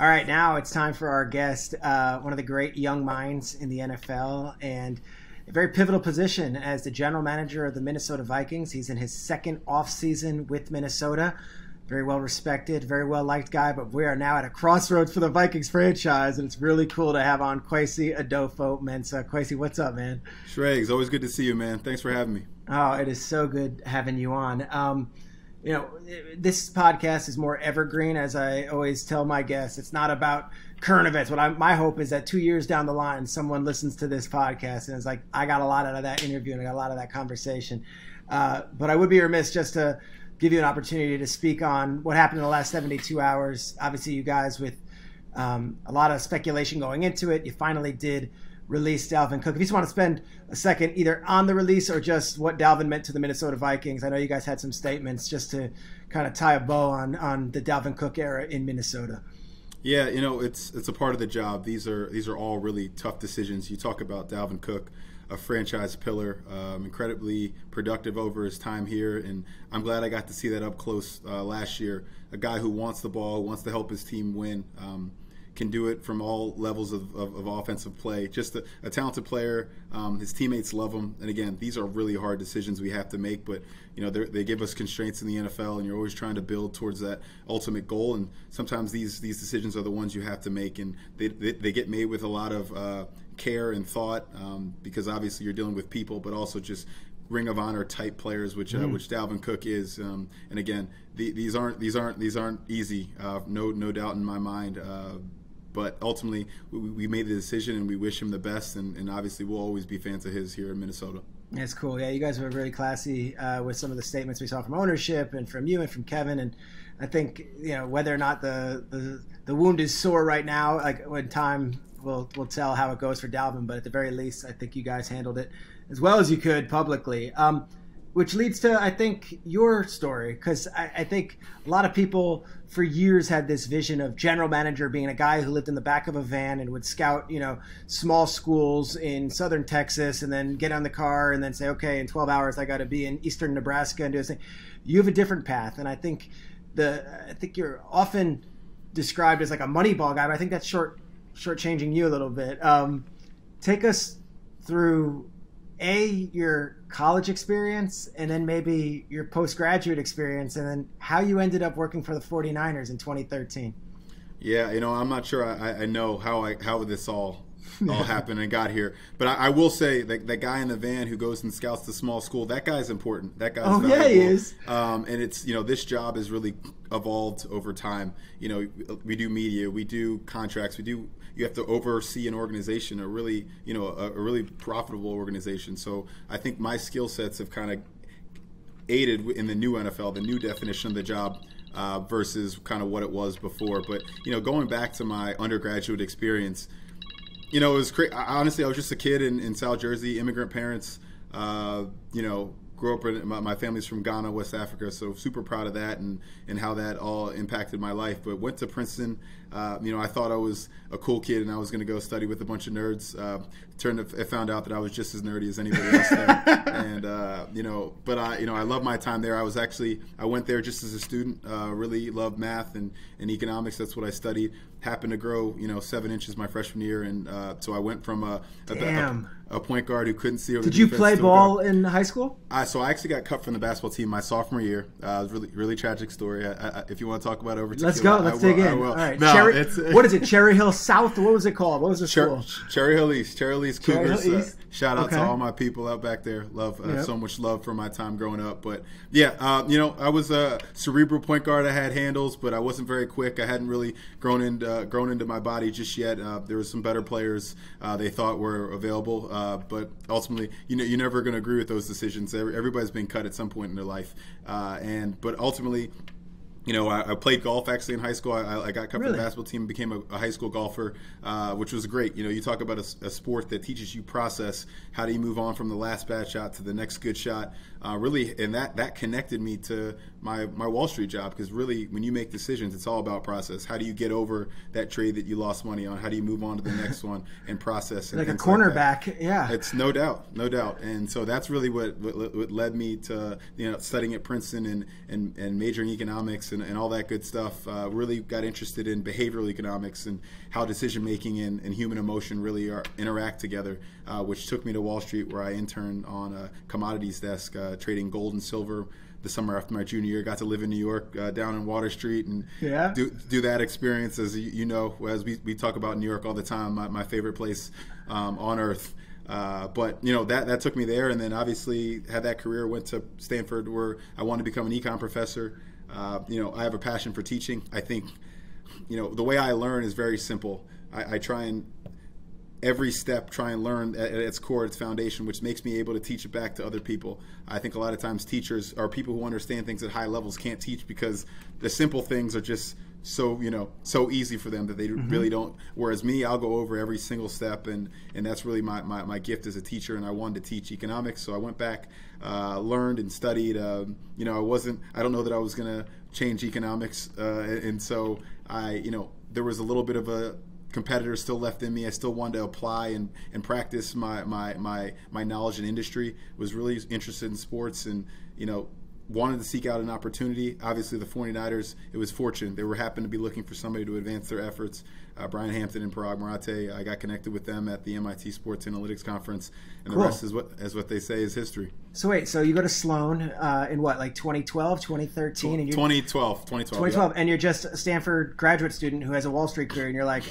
All right, now it's time for our guest, uh, one of the great young minds in the NFL, and a very pivotal position as the general manager of the Minnesota Vikings. He's in his second offseason with Minnesota. Very well respected, very well liked guy, but we are now at a crossroads for the Vikings franchise, and it's really cool to have on Kwesi Adofo-Mensah. Kwesi, what's up, man? Schrags, always good to see you, man. Thanks for having me. Oh, it is so good having you on. Um, you know, this podcast is more evergreen, as I always tell my guests. It's not about current events. What I, my hope is that two years down the line, someone listens to this podcast and is like, I got a lot out of that interview and I got a lot of that conversation. Uh, but I would be remiss just to give you an opportunity to speak on what happened in the last 72 hours. Obviously, you guys, with um, a lot of speculation going into it, you finally did release Dalvin Cook. If you just want to spend a second either on the release or just what Dalvin meant to the Minnesota Vikings, I know you guys had some statements just to kind of tie a bow on on the Dalvin Cook era in Minnesota. Yeah, you know, it's it's a part of the job. These are these are all really tough decisions. You talk about Dalvin Cook, a franchise pillar, um, incredibly productive over his time here, and I'm glad I got to see that up close uh, last year. A guy who wants the ball, wants to help his team win. Um, can do it from all levels of, of, of offensive play. Just a, a talented player. Um, his teammates love him. And again, these are really hard decisions we have to make. But you know, they give us constraints in the NFL, and you're always trying to build towards that ultimate goal. And sometimes these these decisions are the ones you have to make, and they they, they get made with a lot of uh, care and thought um, because obviously you're dealing with people, but also just Ring of Honor type players, which uh, mm. which Dalvin Cook is. Um, and again, the, these aren't these aren't these aren't easy. Uh, no no doubt in my mind. Uh, but ultimately we, we, made the decision and we wish him the best and, and, obviously we'll always be fans of his here in minnesota. That's cool. Yeah you guys were very classy uh, with some of the statements we saw from ownership and from you and from kevin and i think you know whether or not the the, the wound is sore right now like when time will will tell how it goes for dalvin but at the very least i think you guys handled it as well as you could publicly. Um, which leads to I think your story because I, I, think a lot of people for years had this vision of general manager being a guy who lived in the back of a van and would scout you know small schools in southern Texas and then get on the car and then say okay in 12 hours I got to be in eastern Nebraska and do this thing. You have a different path and I think the I think you're often described as like a moneyball guy but I think that's short shortchanging you a little bit. Um, take us through a your college experience and then maybe your postgraduate experience and then how you ended up working for the 49ers in 2013 yeah you know i'm not sure i, I know how I, how this all all happened and got here. But I, I, will say that that guy in the van who goes and scouts the small school that guy's important. That guy's oh valuable. yeah he is. Um, and it's you know this job has really evolved over time. You know we do media we do contracts we do you have to oversee an organization, a really you know a, a really profitable organization. So I think my skill sets have kind of aided in the new NFL, the new definition of the job. Uh, versus kind of what it was before, but you know, going back to my undergraduate experience, you know, it was crazy. Honestly, I was just a kid in, in South Jersey, immigrant parents. Uh, you know, grew up in my, my, family's from Ghana, West Africa, so super proud of that and and how that all impacted my life. But went to Princeton. Uh, you know, I thought I was a cool kid and I was going to go study with a bunch of nerds. Uh, turned to, found out that I was just as nerdy as anybody else there. and uh, you know, but I you know I love my time there. I was actually I went there just as a student. Uh, really loved math and, and economics. That's what I studied. Happened to grow you know seven inches my freshman year, and uh, so I went from a, a, a a point guard who couldn't see over. Did you play ball guard. in high school? I so I actually got cut from the basketball team my sophomore year. Uh, really really tragic story. I, I, if you want to talk about it over, let's go. Let's dig in. All right. No, Cherry, what is it? Cherry Hill South? What was it called? What was the Cher- school? Cherry Hill East. Cherry Hill East Cougars. Cherry Hill East. Uh, shout out okay. to all my people out back there. Love uh, yep. so much love for my time growing up. But yeah, uh, you know, I was a cerebral point guard. I had handles, but I wasn't very quick. I hadn't really grown into uh, grown into my body just yet. Uh, there were some better players they thought were available, but ultimately, you know, you're never going to agree with those decisions. Everybody's been cut at some point in their life, uh, and but ultimately, you know, I, I, played golf actually in high school. I, I got cut really? for the basketball team, and became a, a high school golfer, uh, which was great. You know, you talk about a, a, sport that teaches you process. How do you move on from the last bad shot to the next good shot? Uh, really, and that that connected me to my my Wall Street job because really, when you make decisions, it's all about process. How do you get over that trade that you lost money on? How do you move on to the next one and process? And like a cornerback, like yeah. It's no doubt, no doubt, and so that's really what what, what led me to you know studying at Princeton and and, and majoring economics economics and, and all that good stuff. Uh, really got interested in behavioral economics and how decision making and, and, human emotion really are, interact together, uh, which took me to Wall Street where I interned on a commodities desk uh, trading gold and silver the summer after my junior year. Got to live in New York, uh, down in Water Street, and yeah. do do that experience. As you, know, as we, we talk about New York all the time, my, my favorite place um, on earth. Uh, but you know that that took me there, and then obviously had that career. Went to Stanford, where I wanted to become an econ professor. Uh, you know, I have a passion for teaching. I think, you know, the way I learn is very simple. I, I try and every step try and learn at, its core, its foundation, which makes me able to teach it back to other people. I think a lot of times teachers or people who understand things at high levels can't teach because the simple things are just so you know so easy for them that they mm-hmm. really don't whereas me i'll go over every single step and and that's really my, my, my gift as a teacher and i wanted to teach economics so i went back uh, learned and studied um, you know i wasn't i don't know that i was going to change economics uh, and so i you know there was a little bit of a competitor still left in me. I still wanted to apply and, and practice my, my, my, my knowledge in industry. Was really interested in sports and, you know, wanted to seek out an opportunity. Obviously, the 49ers, it was fortunate. They were happened to be looking for somebody to advance their efforts. Uh, Brian Hampton and Parag Marathe, I got connected with them at the MIT Sports Analytics Conference, and cool. the rest is what, as what they say, is history. So wait, so you go to Sloan uh, in what, like 2012, 2013? And 2012, 2012. 2012, yeah. and you're just a Stanford graduate student who has a Wall Street career, and you're like,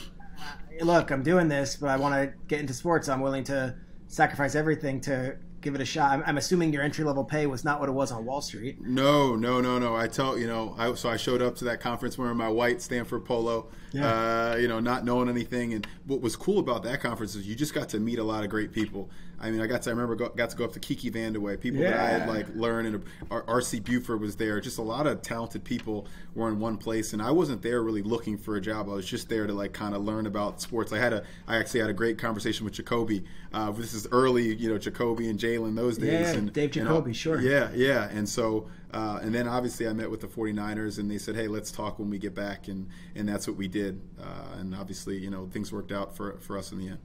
look, I'm doing this, but I want to get into sports. I'm willing to sacrifice everything to give it a shot. I'm, I'm, assuming your entry level pay was not what it was on Wall Street. No, no, no, no. I tell you know, I, so I showed up to that conference wearing my white Stanford polo, yeah. uh, you know, not knowing anything. And what was cool about that conference is you just got to meet a lot of great people. I mean, I got to I remember go, got to go up to Kiki Vandeweghe, people yeah. that I had like learned, and R.C. Buford was there. Just a lot of talented people were in one place, and I wasn't there really looking for a job. I was just there to like kind of learn about sports. I had a I actually had a great conversation with Jacoby. Uh, this is early, you know, Jacoby and Jalen those days. Yeah, and, Dave Jacoby, and, sure. Yeah, yeah, and so. Uh, and then obviously I met with the 49ers and they said, hey, let's talk when we get back. And, and that's what we did. Uh, and obviously, you know, things worked out for, for us in the end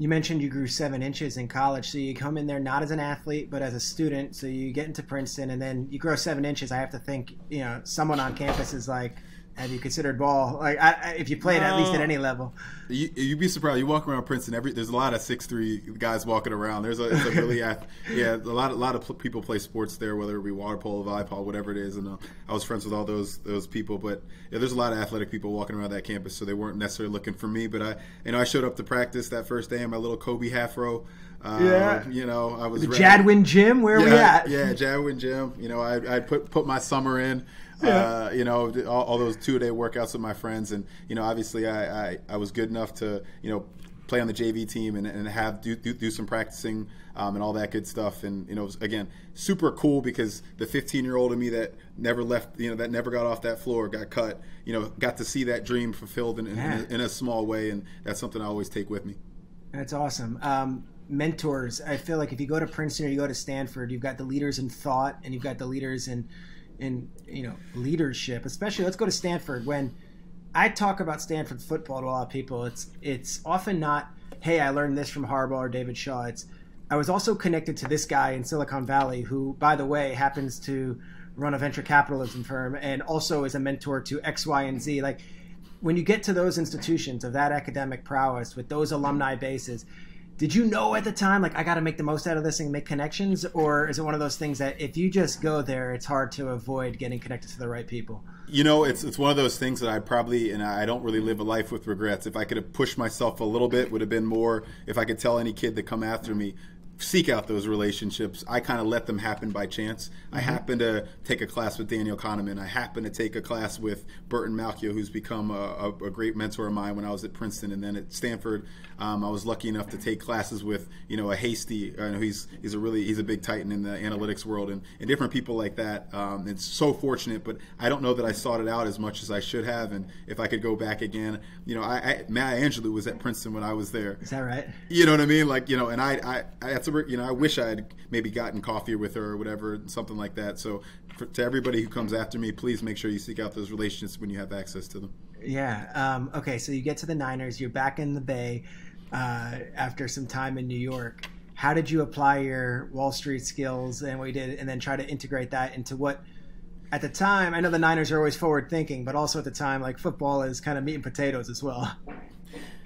you mentioned you grew seven inches in college, so you come in there not as an athlete but as a student. So you get into Princeton, and then you grow seven inches. I have to think, you know, someone on campus is like, have you considered ball? Like, I, if you played no. at least at any level, you, would be surprised. You walk around Princeton, every there's a lot of six three guys walking around. There's a, it's a really yeah, a lot a lot of people play sports there, whether it be water polo, volleyball, whatever it is. And uh, I was friends with all those those people. But yeah, there's a lot of athletic people walking around that campus, so they weren't necessarily looking for me. But I, you know, I showed up to practice that first day in my little Kobe half row. Uh, yeah, you know, I was the ready. Jadwin Gym. Where yeah, are we at? Yeah, Jadwin Gym. You know, I, I put put my summer in. Yeah. Uh, you know, all, all those two day workouts with my friends, and you know, obviously, I, I, I was good enough to you know play on the JV team and, and have do, do, do some practicing um, and all that good stuff. And you know, again, super cool because the 15 year old of me that never left, you know, that never got off that floor, got cut, you know, got to see that dream fulfilled in, yeah. in, a, in, a, small way, and that's something I always take with me. That's awesome. Um, mentors. I feel like if you go to Princeton or you go to Stanford, you've got the leaders in thought and you've got the leaders in in you know leadership. Especially, let's go to Stanford. When I talk about Stanford football to a lot of people, it's it's often not, hey, I learned this from Harbaugh or David Shaw. It's I was also connected to this guy in Silicon Valley who, by the way, happens to run a venture capitalism firm and also is a mentor to X, Y, and Z. Like when you get to those institutions of that academic prowess with those alumni bases, did you know at the time like i got to make the most out of this and make connections or is it one of those things that if you just go there it's hard to avoid getting connected to the right people you know it's it's one of those things that i probably and i don't really live a life with regrets. If i could have pushed myself a little bit would have been more if i could tell any kid to come after me seek out those relationships. I kind of let them happen by chance. Mm-hmm. I happen to take a class with Daniel Kahneman. I happen to take a class with Burton Malkiel, who's become a, a, a, great mentor of mine when I was at Princeton and then at Stanford. Um, I was lucky enough to take classes with you know a Hastie. Uh, he's he's a really he's a big titan in the analytics world and, and different people like that. Um, it's so fortunate, but I don't know that I sought it out as much as I should have. And if I could go back again, you know, I, I Maya Angelou was at Princeton when I was there. Is that right? You know what I mean? Like you know, and I I, I that's you know I wish I had maybe gotten coffee with her or whatever, something like that. So for, to everybody who comes after me, please make sure you seek out those relationships when you have access to them. Yeah. Um, okay. So you get to the Niners. You're back in the Bay uh, after some time in New York. How did you apply your Wall Street skills and what you did, and then try to integrate that into what at the time, I know the Niners are always forward thinking, but also at the time, like football is kind of meat and potatoes as well.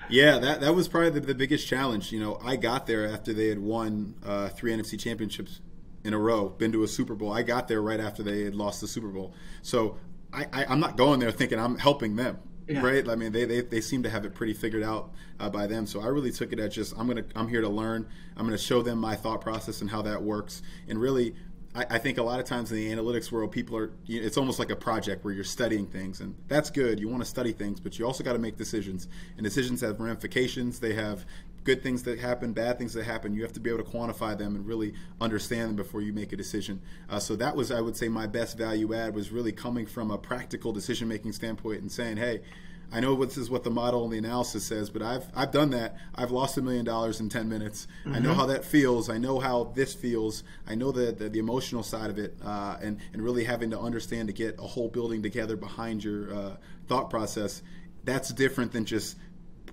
Yeah, that that was probably the, the biggest challenge. You know, I got there after they had won uh, three NFC championships in a row, been to a Super Bowl. I got there right after they had lost the Super Bowl. So I, I, am not going there thinking I'm helping them. Yeah. Right, I mean, they, they, they seem to have it pretty figured out uh, by them. So I really took it as just I'm gonna I'm here to learn. I'm gonna show them my thought process and how that works. And really, I, I think a lot of times in the analytics world, people are it's almost like a project where you're studying things, and that's good. You want to study things, but you also got to make decisions. And decisions have ramifications. They have good things that happen, bad things that happen. You have to be able to quantify them and really understand them before you make a decision. Uh, so that was, I would say, my best value add was really coming from a practical decision making standpoint and saying, hey, I know this is what the model and the analysis says, but I've I've done that. I've lost a million dollars in ten minutes. Mm-hmm. I know mm-hmm. how that feels. I know how this feels. I know the the, the emotional side of it, uh, and and really having to understand to get a whole building together behind your uh, thought process. That's different than just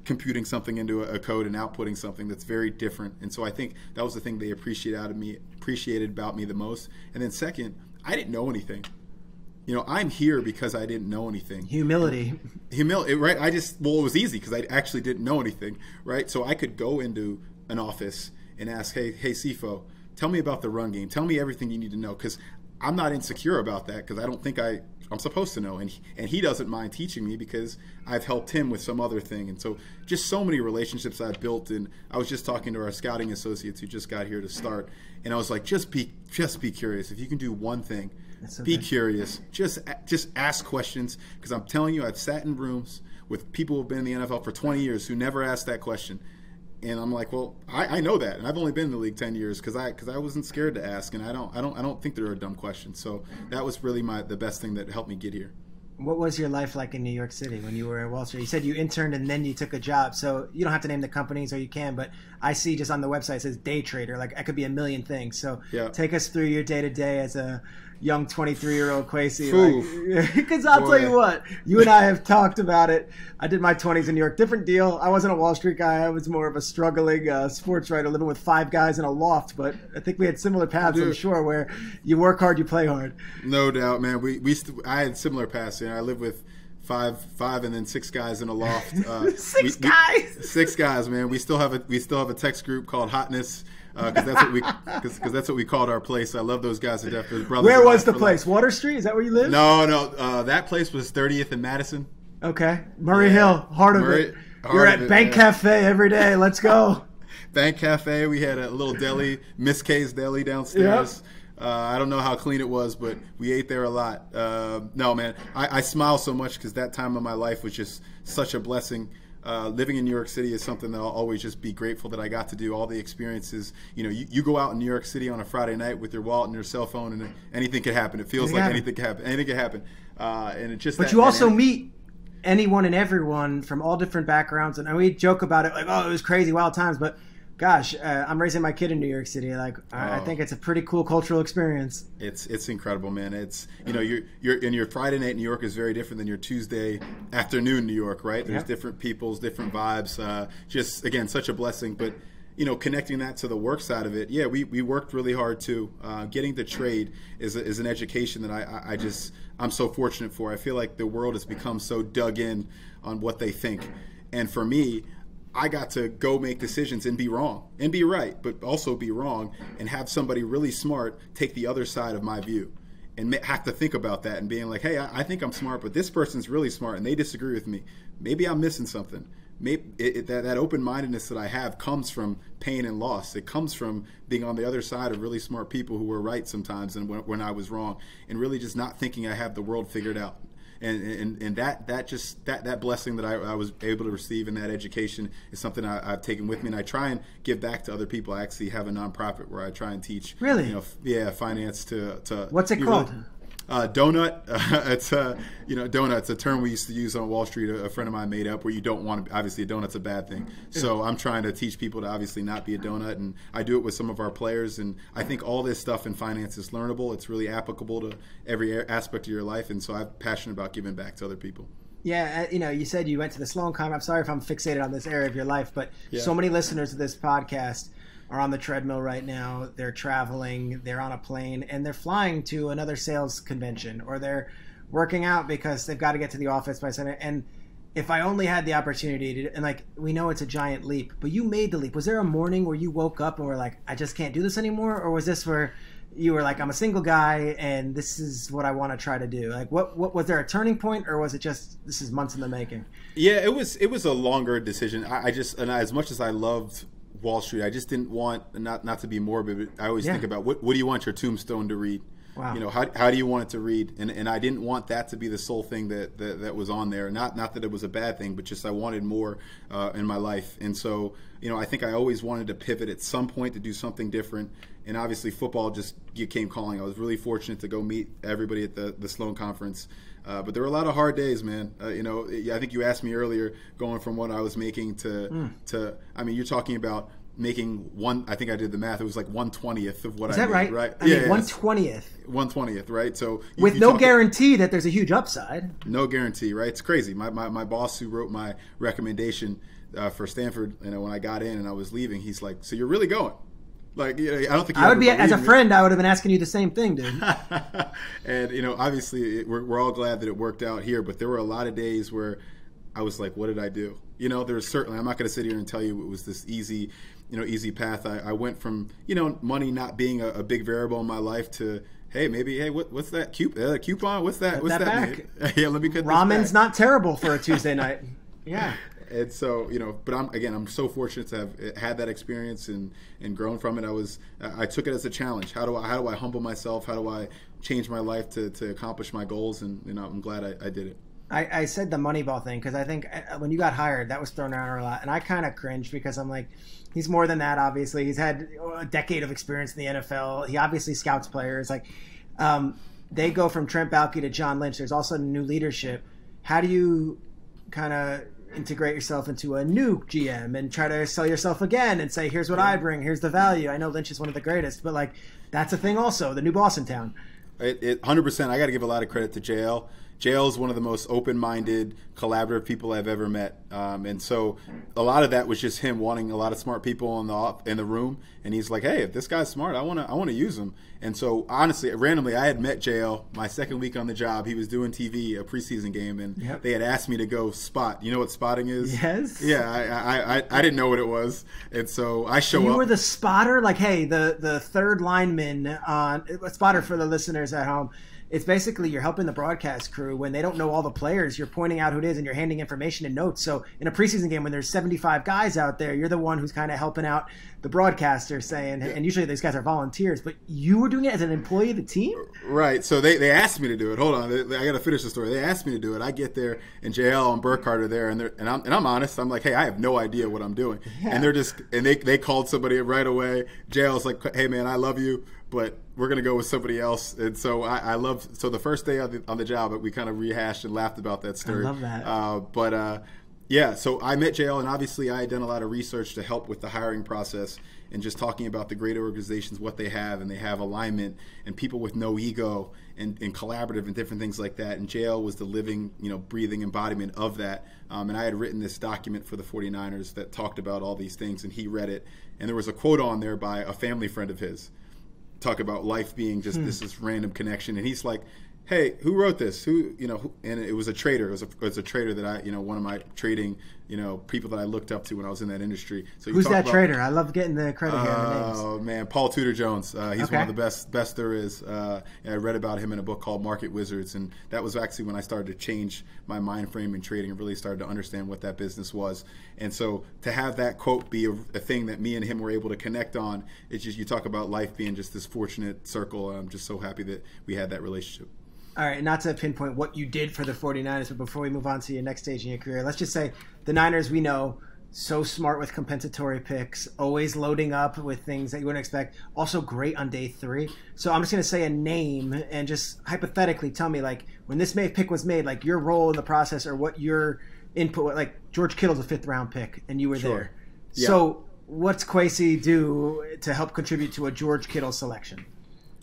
computing something into a code and outputting something that's very different. And so I think that was the thing they appreciated out of me, appreciated about me the most. And then second, I didn't know anything. You know, I'm here because I didn't know anything. Humility. Humility, right? I just well, it was easy because I actually didn't know anything, right? So I could go into an office and ask, "Hey, hey, CFO, tell me about the run game. Tell me everything you need to know," because I'm not insecure about that because I don't think I I'm supposed to know, and he, and he doesn't mind teaching me because I've helped him with some other thing, and so just so many relationships I've built. And I was just talking to our scouting associates who just got here to start, and I was like, just be just be curious. If you can do one thing, okay. be curious. Just just ask questions because I'm telling you, I've sat in rooms with people who've been in the NFL for 20 years who never asked that question and I'm like, well, I, I, know that, and I've only been in the league ten years because I because I wasn't scared to ask, and I don't I don't I don't think there are dumb questions. So that was really my the best thing that helped me get here. What was your life like in New York City when you were at Wall Street? You said you interned and then you took a job, so you don't have to name the companies or you can, but I see just on the website it says day trader. Like it could be a million things. So yeah. take us through your day to day as a young 23 year old Kwesi. Because like, I'll Boy. tell you what, you and I have talked about it. I did my 20s in New York. Different deal. I wasn't a Wall Street guy. I was more of a struggling uh, sports writer living with five guys in a loft. But I think we had similar paths, Dude. I'm sure, where you work hard, you play hard. No doubt, man. We, we st- I had similar paths. You know, I lived with five five and then six guys in a loft. Uh, six we, guys. We, six guys, man. We still have a we still have a text group called Hotness because uh, that's what we because that's what we called our place. I love those guys to death. Those brothers. Where was the place? Life. Water Street? Is that where you live? No, no. Uh, that place was 30th and Madison. Okay, Murray yeah. Hill, heart of Murray, it. Heart You're at it, Bank man. Cafe every day. Let's go. Bank Cafe. We had a little deli, Miss K's Deli downstairs. Yep. Uh, I don't know how clean it was, but we ate there a lot. Uh, no, man, I, I smile so much because that time of my life was just such a blessing uh, living in New York City is something that I'll always just be grateful that I got to do all the experiences. You know, you, you go out in New York City on a Friday night with your wallet and your cell phone, and anything could happen. It feels like anything could happen. Anything could happen. Uh, and it just. But that, you also meet anyone and everyone from all different backgrounds, and we joke about it like, "Oh, it was crazy, wild times," but gosh, uh, I'm raising my kid in New York City. Like, oh. I, think it's a pretty cool cultural experience. It's it's incredible, man. It's you know, you're you're in your Friday night in New York is very different than your Tuesday afternoon New York, right? There's yep. different peoples, different vibes. Uh, just again, such a blessing, but. You know, connecting that to the work side of it, yeah, we, we worked really hard too. Uh, getting the trade is, a, is an education that I, I just I'm so fortunate for. I feel like the world has become so dug in on what they think, and for me, I got to go make decisions and be wrong and be right, but also be wrong and have somebody really smart take the other side of my view and have to think about that and being like, hey, I, think I'm smart, but this person's really smart and they disagree with me. Maybe I'm missing something. Maybe it, it, that, that open mindedness that I have comes from pain and loss. It comes from being on the other side of really smart people who were right sometimes and when, when I was wrong, and really just not thinking I have the world figured out and and, and that that just that that blessing that I, I was able to receive in that education is something I, have taken with me, and I try and give back to other people. I actually have a nonprofit where I try and teach, really, you know, yeah, finance to to. What's it called? Know, uh, donut, uh, it's a you know donut. It's a term we used to use on Wall Street. A, a friend of mine made up where you don't want to. Obviously, a donut's a bad thing. So I'm trying to teach people to obviously not be a donut, and I do it with some of our players. And I think all this stuff in finance is learnable. It's really applicable to every aspect of your life, and so I'm passionate about giving back to other people. Yeah, uh, you know, you said you went to the Sloan Con. I'm sorry if I'm fixated on this area of your life, but yeah. so many listeners of this podcast are on the treadmill right now. They're traveling, they're on a plane, and they're flying to another sales convention, or they're working out because they've got to get to the office by seven. And if I only had the opportunity to, and like we know it's a giant leap, but you made the leap. Was there a morning where you woke up and were like, I just can't do this anymore, or was this where you were like, I'm a single guy and this is what I want to try to do? Like, what what was there a turning point, or was it just this is months in the making? Yeah, it was it was a longer decision. I, I just and as much as I loved Wall Street, I just didn't want not not to be morbid. But I always Yeah. think about what what do you want your tombstone to read? Wow. You know, how, how do you want it to read? And and I didn't want that to be the sole thing that, that, that was on there. Not not that it was a bad thing, but just I wanted more uh, in my life. And so, you know, I think I always wanted to pivot at some point to do something different. And obviously, football just came calling. I was really fortunate to go meet everybody at the the Sloan conference. Uh, but there were a lot of hard days, man. Uh, you know, I think you asked me earlier, going from what I was making to Hmm. to. I mean, you're talking about making one. I think I did the math. It was like one twentieth of what Is I that made, right? right? I mean, one twentieth one twentieth, right? So you- with you no guarantee that there's a huge upside. no guarantee, right? It's crazy. My, my, my boss who wrote my recommendation uh, for Stanford, you know, when I got in and I was leaving, he's like, "So you're really going?" Like, you know, I don't think I would be as a me. friend. I would have been asking you the same thing, dude. and you know, obviously, it, we're, we're all glad that it worked out here. But there were a lot of days where I was like, "What did I do?" You know, there's certainly. I'm not going to sit here and tell you it was this easy, you know, easy path. I, I went from you know money not being a, a big variable in my life to hey, maybe hey, what, what's that coupon? Uh, coupon? What's that? Cut what's that that? back. yeah, let me cut Ramen's not terrible for a Tuesday night. Yeah. And so you know but i'm again i'm so fortunate to have had that experience and and grown from it i was i took it as a challenge how do i how do i humble myself how do i change my life to to accomplish my goals and you know i'm glad i, I did it I, I said the Moneyball thing because I think uh, when you got hired, that was thrown around a lot, and I kind of cringed because I'm like, he's more than that. Obviously, he's had a decade of experience in the NFL. He obviously scouts players. Like, um, they go from Trent Baalke to John Lynch. There's also new leadership. How do you kind of integrate yourself into a new GM and try to sell yourself again and say, here's what I bring, here's the value. I know Lynch is one of the greatest, but like that's a thing also. The new boss in town. It, it 100%. I got to give a lot of credit to JL. JL is one of the most open-minded, collaborative people I've ever met, um, and so a lot of that was just him wanting a lot of smart people in the in the room. And he's like, "Hey, if this guy's smart, I want to I want to use him." And so honestly, randomly, I had met JL my second week on the job. He was doing TV, a preseason game, and Yep. they had asked me to go spot. You know what spotting is? Yes. Yeah, I I, I, I didn't know what it was, and so I show You up. You were the spotter, like, hey, the the third lineman on a spotter for the listeners at home. It's basically you're helping the broadcast crew when they don't know all the players. You're pointing out who it is, and you're handing information and notes. So in a preseason game, when there's 75 guys out there, you're the one who's kind of helping out the broadcaster, saying, and usually these guys are volunteers, but you were doing it as an employee of the team. Right. So they, they asked me to do it. Hold on. I got to finish the story. They asked me to do it. I get there, and JL and Burkhardt are there, and they're and I'm and I'm honest. I'm like, hey, I have no idea what I'm doing. yeah. And they're just and they they called somebody right away. JL's like, hey man, I love you, but we're gonna go with somebody else. And so I, I love. So the first day on the, on the job, we kind of rehashed and laughed about that story. I love that. Uh, but uh, yeah, so I met JL, and obviously I had done a lot of research to help with the hiring process and just talking about the great organizations, what they have, and they have alignment and people with no ego and, and collaborative and different things like that. And JL was the living, you know, breathing embodiment of that. Um, and I had written this document for the 49ers that talked about all these things, and he read it. And there was a quote on there by a family friend of his talk about life being just hmm. this is random connection. And he's like hey who wrote this who you know who, and it was a trader it was a, it was a trader that i you know one of my trading you know people that i looked up to when i was in that industry so you Who's that about- trader? I love getting the credit here. The. Oh man, Paul Tudor Jones. Uh, he's Okay. one of the best best there is. Uh, and I read about him in a book called Market Wizards, and that was actually when I started to change my mind frame in trading and really started to understand what that business was. And so to have that quote be a, a thing that me and him were able to connect on, it's just you talk about life being just this fortunate circle. I'm just so happy that we had that relationship. All right, not to pinpoint what you did for the 49ers, but before we move on to your next stage in your career, let's just say the Niners, we know, so smart with compensatory picks, always loading up with things that you wouldn't expect. Also great on day three. So I'm just going to say a name and just hypothetically tell me, like, when this ma- pick was made, like your role in the process or what your input, like George Kittle's a fifth round pick and you were Sure. there. Yeah. So what's Kwesi do to help contribute to a George Kittle selection?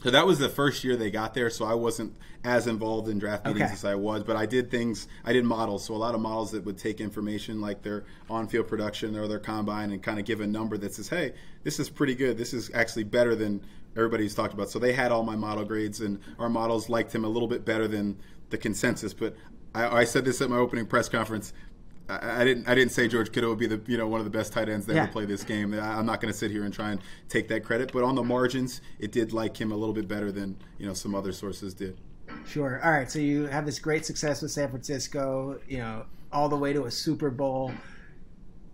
So that was the first year they got there, so I wasn't as involved in draft meetings Okay. as I was, but I did things. I did models, so a lot of models that would take information like their on-field production or their combine and kind of give a number that says, "Hey, this is pretty good. This is actually better than everybody's talked about." So they had all my model grades, and our models liked him a little bit better than the consensus. But I, I said this at my opening press conference. I, I didn't. I didn't say George Kittle would be the you know one of the best tight ends that Yeah. ever play this game. I, I'm not going to sit here and try and take that credit. But on the margins, it did like him a little bit better than you know some other sources did. Sure. All right. So you have this great success with San Francisco, you know, all the way to a Super Bowl.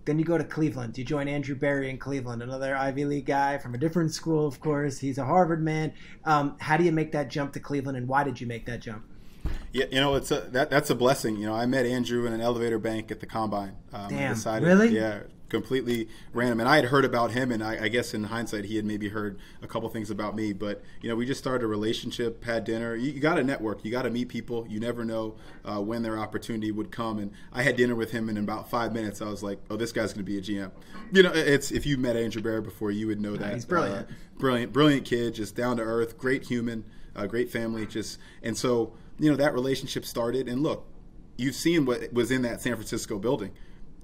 Then you go to Cleveland. You join Andrew Berry in Cleveland, another Ivy League guy from a different school, of course. He's a Harvard man. Um, how do you make that jump to Cleveland, and why did you make that jump? Yeah, you know, it's a that that's a blessing. You know, I met Andrew in an elevator bank at the combine. Um, Damn, I really? Yeah, completely random. And I had heard about him, and I, I guess in hindsight, he had maybe heard a couple things about me. But you know, we just started a relationship, had dinner. You, you got to network. You got to meet people. You never know uh, when their opportunity would come. And I had dinner with him, and in about five minutes, I was like, "Oh, this guy's going to be a GM." You know, it's if you met Andrew Berry before, you would know that he's brilliant. Uh, brilliant, brilliant kid, just down to earth, great human, uh, great family. Just and so you know that relationship started. And look, you've seen what was in that San Francisco building.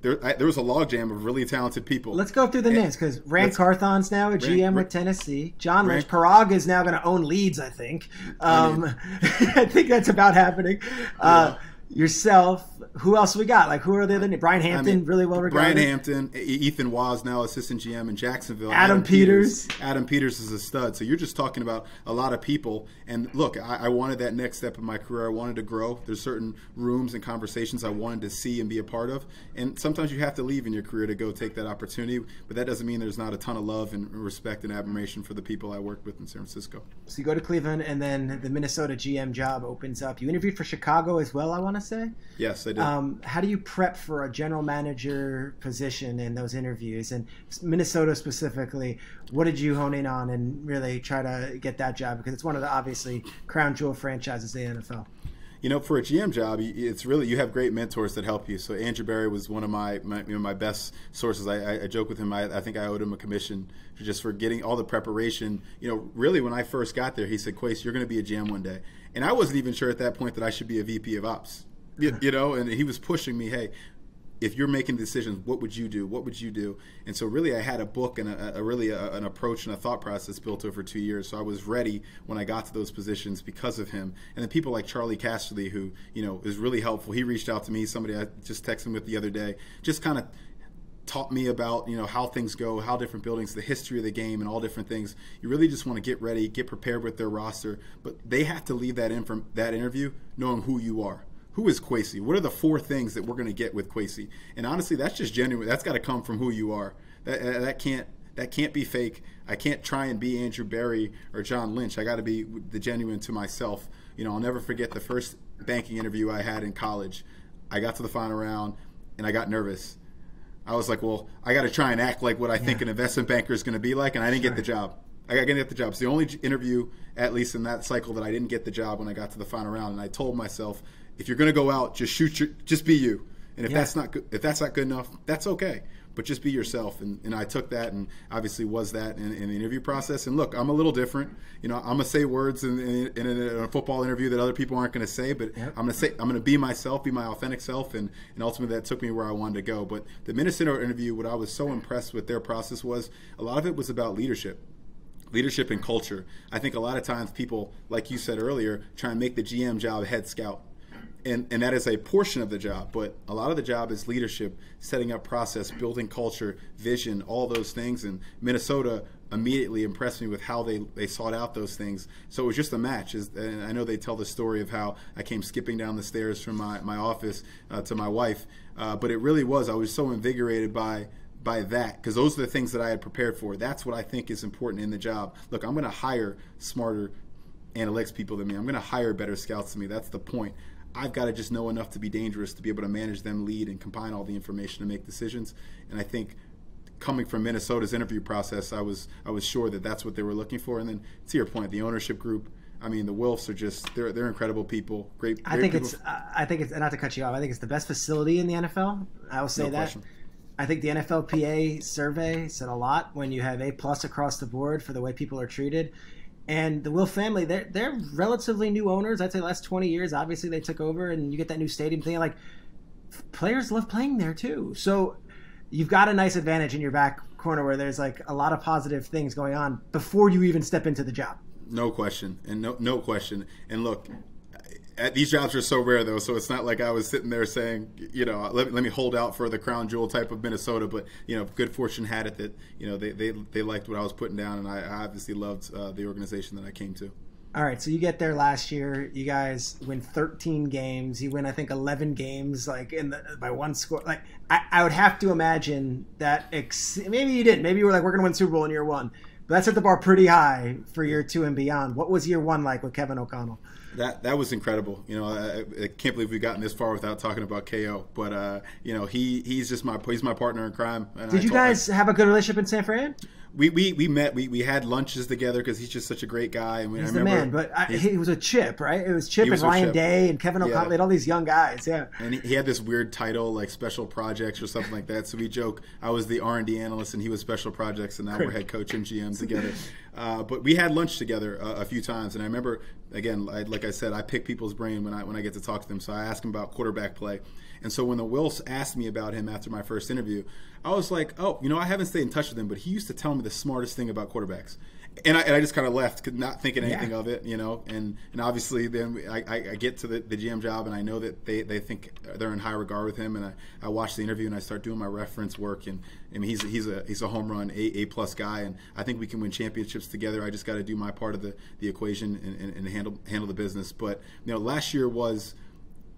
There, I, there was a logjam of really talented people. Let's go through the names because Ran Carthon's now a GM Rand- with Tennessee. John Rand- Lynch. Parag is now going to own Leeds, I think. Um, I think that's about happening. Uh, yourself. Who else we got? Like, who are the other? Brian I Hampton, mean, really well regarded. Brian Hampton, Ethan Waugh, now assistant GM in Jacksonville. Adam Peters. Adam Peters is a stud. So you're just talking about a lot of people. And look, I, I wanted that next step in my career. I wanted to grow. There's certain rooms and conversations I wanted to see and be a part of. And sometimes you have to leave in your career to go take that opportunity. But that doesn't mean there's not a ton of love and respect and admiration for the people I worked with in San Francisco. So you go to Cleveland, and then the Minnesota GM job opens up. You interviewed for Chicago as well, I want to say. Yes, I did. Um, how do you prep for a general manager position in those interviews? And Minnesota specifically, what did you hone in on and really try to get that job? Because it's one of the obviously crown jewel franchises in the NFL. You know, for a GM job, it's really you have great mentors that help you. So Andrew Berry was one of my my, you know, my best sources. I, I, joke with him. I, I think I owed him a commission for just for getting all the preparation. You know, really when I first got there, he said, "Quace, you're going to be a GM one day," and I wasn't even sure at that point that I should be a VP of Ops. You, you know, and he was pushing me, "Hey." If you're making decisions, what would you do? What would you do? And so, really, I had a book and a, a really a, an approach and a thought process built over two years. So I was ready when I got to those positions because of him. And then people like Charley Casserly, who you know is really helpful. He reached out to me. Somebody I just texted him with the other day, just kind of taught me about you know how things go, how different buildings, the history of the game, and all different things. You really just want to get ready, get prepared with their roster, but they have to leave that in from that interview knowing who you are. Who is Kwesi? What are the four things that we're going to get with Kwesi? And honestly, that's just genuine. That's got to come from who you are. That that can't that can't be fake. I can't try and be Andrew Berry or John Lynch. I got to be the genuine to myself. You know, I'll never forget the first banking interview I had in college. I got to the final round and I got nervous. I was like, well, I got to try and act like what I think an investment banker is going to be like, and I didn't get the job. I got to get the job. It's the only interview, at least in that cycle, that I didn't get the job when I got to the final round. And I told myself, if you're going to go out, just shoot your, just be you. And if Yeah. that's not good, if that's not good enough, that's okay. But just be yourself. And, and I took that and obviously was that in, in the interview process. And look, I'm a little different. You know, I'm gonna say words in, in, in, a, football interview that other people aren't gonna say. But Yep. I'm gonna say I'm gonna be myself, be my authentic self, and and ultimately that took me where I wanted to go. But the Minnesota interview, what I was so impressed with their process was a lot of it was about leadership leadership and culture. I think a lot of times people, like you said earlier, try and make the GM job head scout. And, and that is a portion of the job, but a lot of the job is leadership, setting up process, building culture, vision, all those things. And Minnesota immediately impressed me with how they, they sought out those things. So it was just a match. And I know they tell the story of how I came skipping down the stairs from my, my office uh, to my wife, uh, but it really was. I was so invigorated by by that because those are the things that I had prepared for. That's what I think is important in the job. Look, I'm going to hire smarter analytics people than me. I'm going to hire better scouts than me. That's the point. I've got to just know enough to be dangerous to be able to manage them, lead, and combine all the information to make decisions. And I think coming from Minnesota's interview process, I was I was sure that that's what they were looking for. And then to your point, the ownership group. I mean, the Wilfs are just they're they're incredible people. Great. I think people. it's I think it's not to cut you off. I think it's the best facility in the NFL. I will say No that. question. I think the NFLPA survey said a lot when you have A plus across the board for the way people are treated. And the Wilf family, they're they're relatively new owners. I'd say last twenty years. Obviously, they took over, and you get that new stadium thing. Like players love playing there too. So you've got a nice advantage in your back corner where there's like a lot of positive things going on before you even step into the job. No question, and no no question. And look, these jobs are so rare though, so it's not like I was sitting there saying, you know, let, let me hold out for the crown jewel type of Minnesota. But you know, good fortune had it that you know they they, they liked what I was putting down, and I, I obviously loved uh, the organization that I came to. All right, so you get there last year. You guys win 13 games. You win, I think, 11 games, like in the by one score. Like I, I would have to imagine that. Ex- maybe you didn't. Maybe you were like, we're going to win Super Bowl in year one. But that set the bar pretty high for year two and beyond. What was year one like with Kevin O'Connell? That that was incredible. You know, I, I, can't believe we've gotten this far without talking about KO. But uh, you know, he he's just my he's my partner in crime. Did you guys have a good relationship in San Fran? We, we, we met. We, we had lunches together because he's just such a great guy. And we, he's I the man. But I, he was a Chip, right? It was Chip was and Ryan Chip. Day and Kevin O'Connell. Yeah. all these young guys. Yeah. And he, he, had this weird title like special projects or something like that. So we joke I was the R and D analyst and he was special projects, and now we're head coach and GM together. Uh, but we had lunch together a, a few times, and I remember again, I, like I said, I pick people's brain when I when I get to talk to them. So I ask them about quarterback play. And so when the Wilfs asked me about him after my first interview, I was like, oh, you know, I haven't stayed in touch with him, but he used to tell me the smartest thing about quarterbacks. And I, and I just kind of left, not thinking anything yeah. of it, you know. And and obviously, then I, I get to the, the GM job, and I know that they, they think they're in high regard with him. And I, I watch the interview, and I start doing my reference work. And I mean, he's he's a he's a home run A A plus guy, and I think we can win championships together. I just got to do my part of the, the equation and, and, and handle handle the business. But you know, last year was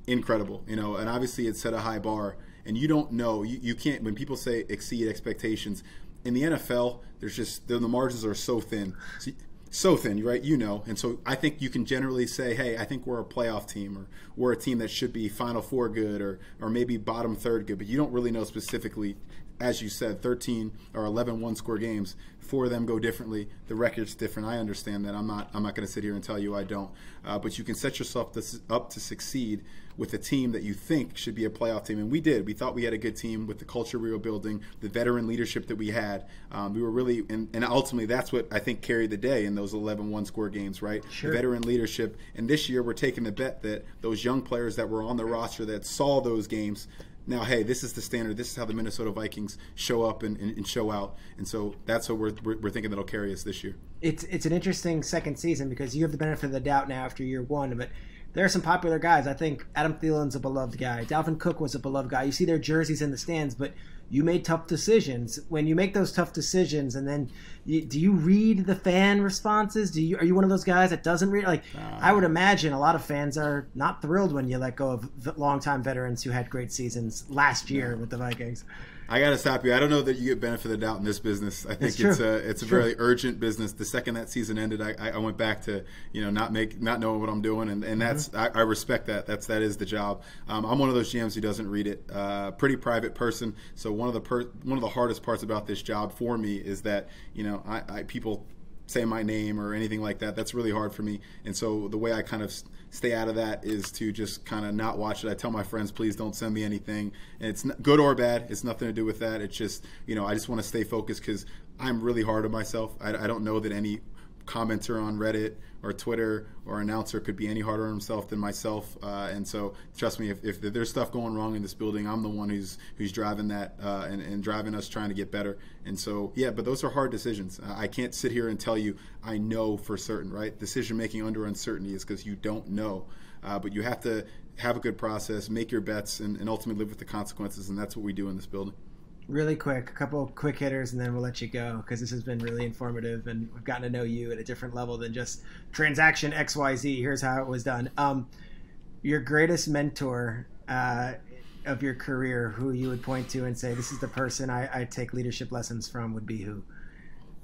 incredible, you know, and obviously it set a high bar. And you don't know, you, you can't, when people say exceed expectations, in the NFL, there's just, the, the margins are so thin. So, so thin, right? You know. And so I think you can generally say, hey, I think we're a playoff team or we're a team that should be Final Four good or, or maybe bottom third good, but you don't really know specifically, as you said, 13 or 11 one score games. Four of them go differently. The record's different. I understand that. I'm not, I'm not going to sit here and tell you I don't. Uh, but you can set yourself to, up to succeed with a team that you think should be a playoff team. And we did. We thought we had a good team with the culture we were building, the veteran leadership that we had. Um, we were really, and, and, ultimately, that's what I think carried the day in those 11 one score games, right? Sure. The veteran leadership. And this year, we're taking the bet that those young players that were on the roster that saw those games now, hey, this is the standard. This is how the Minnesota Vikings show up and, and, and show out. And so that's what we're, we're, we're, thinking that'll carry us this year. It's it's an interesting second season because you have the benefit of the doubt now after year one. But there are some popular guys. I think Adam Thielen's a beloved guy. Dalvin Cook was a beloved guy. You see their jerseys in the stands, but you made tough decisions. When you make those tough decisions, and then you, do you read the fan responses? Do you are you one of those guys that doesn't read? Like uh, I would imagine, a lot of fans are not thrilled when you let go of longtime veterans who had great seasons last year with the Vikings. I got to stop you. I don't know that you get benefit of the doubt in this business. I think it's, it's a it's a very urgent business. The second that season ended, I, I went back to you know not make not knowing what I'm doing, and, and that's mm-hmm. I, I, respect that. That's that is the job. Um, I'm one of those GMs who doesn't read it. Uh, pretty private person. So one of the per, one of the hardest parts about this job for me is that you know I, I people say my name or anything like that. That's really hard for me. And so the way I kind of stay out of that is to just kind of not watch it. I tell my friends, please don't send me anything. And it's good or bad. It's nothing to do with that. It's just, you know, I just want to stay focused because I'm really hard on myself. I, I don't know that any commenter on Reddit or Twitter or announcer could be any harder on himself than myself. Uh, and so, trust me, if, if, there's stuff going wrong in this building, I'm the one who's who's driving that uh, and, and, driving us trying to get better. And so, yeah, but those are hard decisions. I can't sit here and tell you I know for certain, right? Decision making under uncertainty is because you don't know. Uh, but you have to have a good process, make your bets, and, and ultimately live with the consequences. And that's what we do in this building really quick, a couple quick hitters, and then we'll let you go because this has been really informative, and we've gotten to know you at a different level than just transaction X Y Z. Here's how it was done. Um, your greatest mentor uh, of your career, who you would point to and say, "This is the person I, I take leadership lessons from," would be who?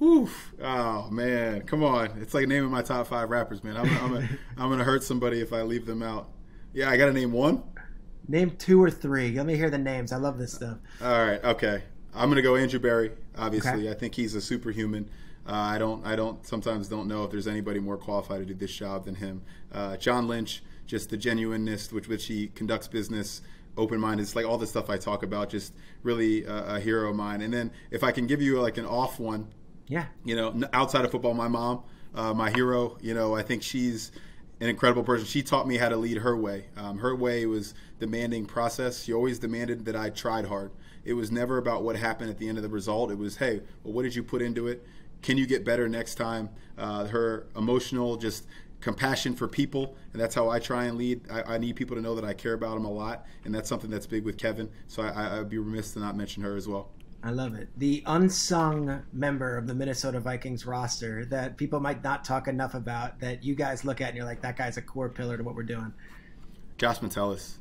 Oof. Oh man, come on! It's like naming my top five rappers, man. I'm, I'm gonna hurt somebody if I leave them out. Yeah, I gotta name one. Name two or three. Let me hear the names. I love this stuff. All right. Okay. I'm gonna go Andrew Berry. Obviously, okay. I think he's a superhuman. Uh, I don't. I don't. Sometimes don't know if there's anybody more qualified to do this job than him. Uh, John Lynch, just the genuineness with which he conducts business, open minded. It's like all the stuff I talk about. Just really uh, a hero of mine. And then if I can give you like an off one, yeah, you know, outside of football, my mom. uh, my hero. You know, I think she's an incredible person. She taught me how to lead her way. Um, her way was demanding process. She always demanded that I tried hard. It was never about what happened at the end of the result. It was, hey, well, what did you put into it? Can you get better next time? Uh, her emotional, just compassion for people, and that's how I try and lead. I, I, need people to know that I care about them a lot, and that's something that's big with Kevin. So I, I'd be remiss to not mention her as well. I love it. The unsung member of the Minnesota Vikings roster that people might not talk enough about that you guys look at and you're like, that guy's a core pillar to what we're doing. Josh Metellus.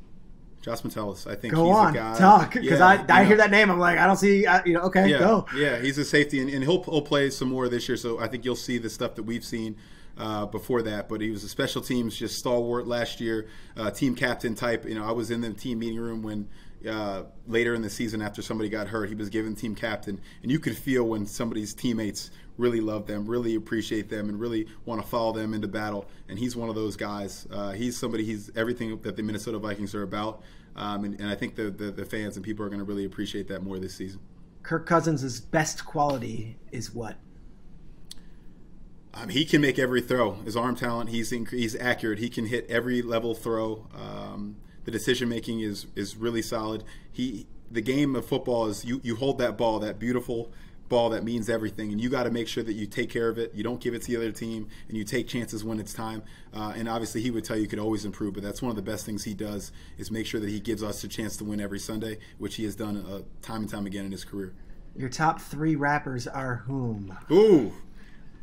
Josh Metellus. I think go he's on, a guy. talk because yeah, I, I hear that name. I'm like, I don't see, I, you know, okay, yeah, go. Yeah, he's a safety, and, and, he'll he'll play some more this year. So I think you'll see the stuff that we've seen uh, before that. But he was a special teams just stalwart last year, uh, team captain type. You know, I was in the team meeting room when uh, later in the season after somebody got hurt. He was given team captain, and you could feel when somebody's teammates really love them, really appreciate them, and really want to follow them into battle. And he's one of those guys. Uh, he's somebody. He's everything that the Minnesota Vikings are about, um, and, and, I think the, the, the fans and people are going to really appreciate that more this season. Kirk Cousins' best quality is what? Um, he can make every throw. His arm talent, he's inc- he's accurate. He can hit every level throw. Um, the decision making is is really solid. He the game of football is you you hold that ball, that beautiful ball that means everything, and you got to make sure that you take care of it. You don't give it to the other team, and you take chances when it's time. Uh, and obviously, he would tell you you could always improve, but that's one of the best things he does is make sure that he gives us a chance to win every Sunday, which he has done uh, time and time again in his career. Your top three rappers are whom? Ooh,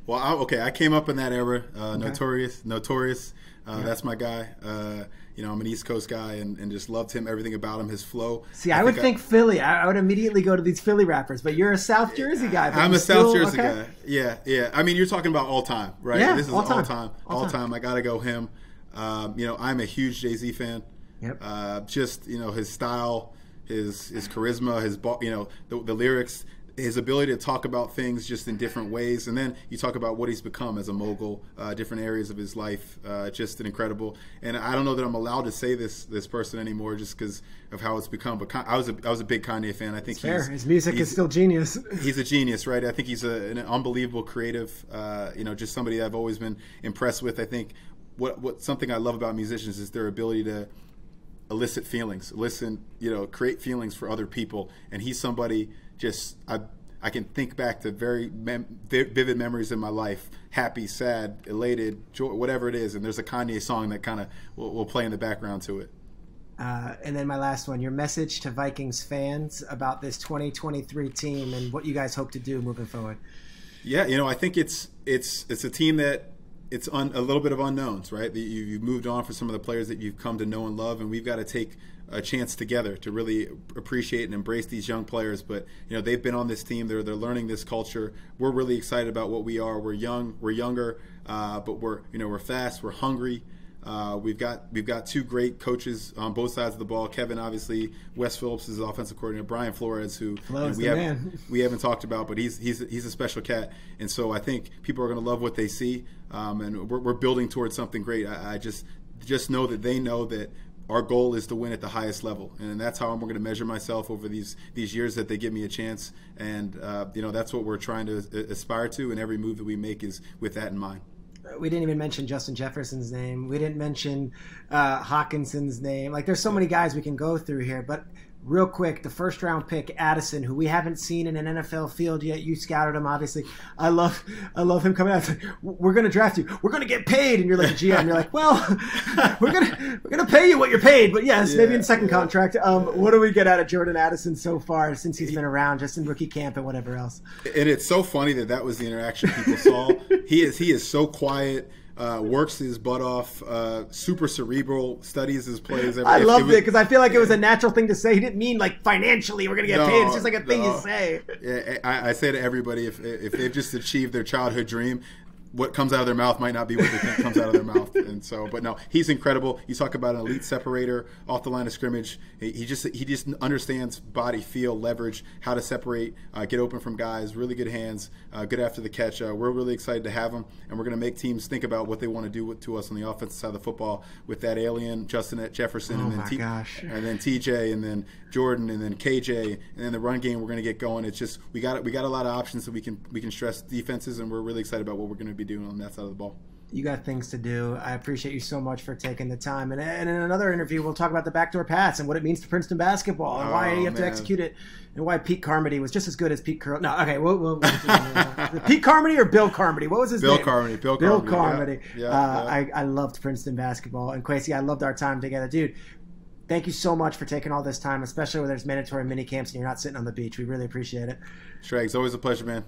well, I, okay, I came up in that era. Uh, okay. Notorious, Notorious. Uh, yeah. That's my guy. Uh, you know, I'm an East Coast guy and, and just loved him, everything about him, his flow. See, I, I would think, I, Philly. I, would immediately go to these Philly rappers, but you're a South Jersey guy. I'm a South Jersey okay. guy. Yeah, yeah. I mean, you're talking about all time, right? Yeah, this is all time. All time. All, all time. time. I got to go him. Um, you know, I'm a huge Jay Z fan. Yep. Uh, just you know his style, his his charisma, his you know the, the lyrics his ability to talk about things just in different ways, and then you talk about what he's become as a mogul, uh, different areas of his life, uh, just an incredible. And I don't know that I'm allowed to say this this person anymore, just because of how it's become. But I was a I was a big Kanye fan. I think fair. His music is still genius. he's a genius, right? I think he's a, an unbelievable creative. Uh, you know, just somebody I've always been impressed with. I think what what something I love about musicians is their ability to elicit feelings, listen, you know, create feelings for other people. And he's somebody just I I can think back to very mem- vivid memories in my life, happy, sad, elated, joy, whatever it is. And there's a Kanye song that kind of will, will, play in the background to it. Uh, and then my last one, your message to Vikings fans about this 2023 team and what you guys hope to do moving forward. Yeah, you know, I think it's it's it's a team that it's un, a little bit of unknowns, right? You, you've moved on for some of the players that you've come to know and love, and we've got to take a chance together to really appreciate and embrace these young players. But you know, they've been on this team; they're they're learning this culture. We're really excited about what we are. We're young, we're younger, uh, but we're you know we're fast, we're hungry. Uh, we've got we've got two great coaches on both sides of the ball. Kevin, obviously, Wes Phillips is the offensive coordinator. Brian Flores, who we haven't we haven't talked about, but he's he's he's a special cat. And so I think people are going to love what they see, um, and we're, we're, building towards something great. I, I just just know that they know that our goal is to win at the highest level, and that's how I'm going to measure myself over these these years that they give me a chance. And uh, you know that's what we're trying to aspire to, and every move that we make is with that in mind we didn't even mention Justin Jefferson's name. We didn't mention uh, Hockenson's name. Like, there's so many guys we can go through here. But real quick, the first round pick, Addison, who we haven't seen in an NFL field yet. You scouted him, obviously. I love, I love him coming out. Like, we're gonna draft you. We're gonna get paid, and you're like a GM. You're like, well, we're gonna we're gonna pay you what you're paid, but yes, yeah, maybe in second yeah. contract. Um, what do we get out of Jordan Addison so far since he's been around, just in rookie camp and whatever else? And it's so funny that that was the interaction people saw. he is he is so quiet uh, works his butt off, uh, super cerebral, studies his plays. Every, I loved it because I feel like it was a natural thing to say. He didn't mean like financially we're gonna get no, paid. It's just like a thing no. you say. Yeah, I, I, say to everybody if if they've just achieved their childhood dream, what comes out of their mouth might not be what they think comes out of their mouth. And so, but no, he's incredible. You talk about an elite separator off the line of scrimmage. He just he just understands body, feel, leverage, how to separate, uh, get open from guys. Really good hands, uh, good after the catch. Uh, we're really excited to have him, and we're going to make teams think about what they want to do with, to us on the offensive side of the football with that alien Justin at Jefferson, oh and then T- gosh. and then TJ, and then Jordan, and then KJ, and then the run game. We're going to get going. It's just we got we got a lot of options that we can we can stress defenses, and we're really excited about what we're going to be be doing on that side of the ball you got things to do. I appreciate you so much for taking the time. And, and in another interview, we'll talk about the backdoor pass and what it means to Princeton basketball and why Oh, you have to execute it and why Pete Carmody was just as good as Pete Carril. No, okay. We'll, we'll, Pete Carmody or Bill Carmody? What was his name? Bill name? Carmody. Bill Carmody. Bill Carmody. Carmody. Yeah, uh, yeah. I, I loved Princeton basketball. And Kwesi, I loved our time together. Dude, thank you so much for taking all this time, especially when there's mandatory mini camps and you're not sitting on the beach. We really appreciate it. Schrag, it's always a pleasure, man.